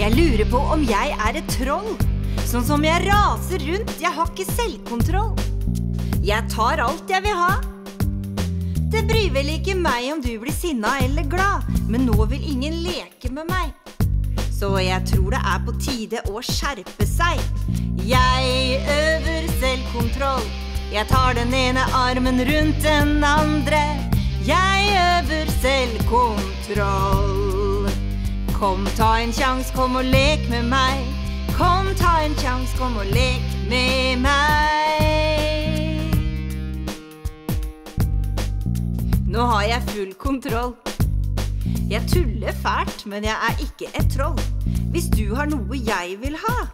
Jeg lurer på om jeg er et troll. Sånn som jeg raser rundt, jeg har ikke selvkontroll. Jeg tar alt jeg vil ha. Det bryr vel ikke meg om du blir sinna eller glad, men nå vil ingen leke med meg. Så jeg tror det er på tide å skjerpe seg. Jeg øver selvkontroll. Jeg tar den ene armen rundt den andre. Jeg øver selvkontroll. Kom, ta en sjans, kom og lek med meg. Kom, ta en sjans, kom og lek med meg. Nå har jeg full kontroll. Jeg tuller fælt, men jeg er ikke et troll. Hvis du har noe jeg vil ha,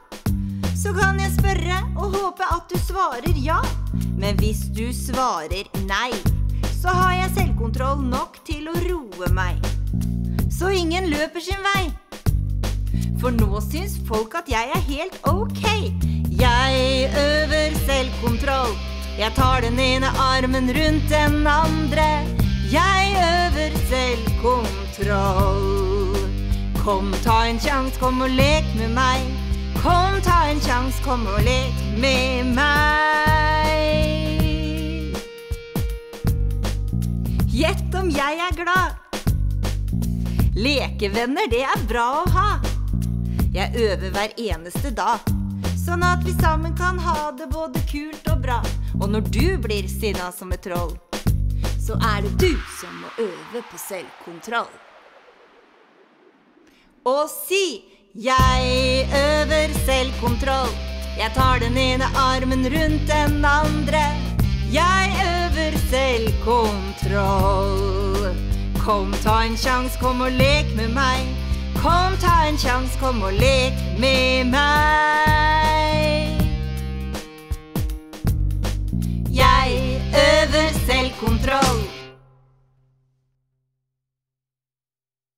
så kan jeg spørre og håpe at du svarer ja. Men hvis du svarer nei, så har jeg selvkontroll nok til å roe meg. Så ingen løper sin vei. For nå syns folk at jeg er helt ok. Jeg øver selvkontroll. Jeg tar den ene armen rundt den andre. Jeg øver selvkontroll. Kom, ta en sjanse, kom og lek med meg. Kom, ta en sjanse, kom og lek med meg. Gjett om jeg er glad. Lekevenner, det er bra å ha. Jeg øver hver eneste dag, sånn at vi sammen kan ha det både kult og bra. Og når du blir sinna som et troll, så er det du som må øve på selvkontroll. Og si jeg øver selvkontroll. Jeg tar den ene armen rundt den andre. Jeg øver selvkontroll. Kom, ta en sjans, kom og lek med meg. Kom, ta en sjans, kom og lek med meg.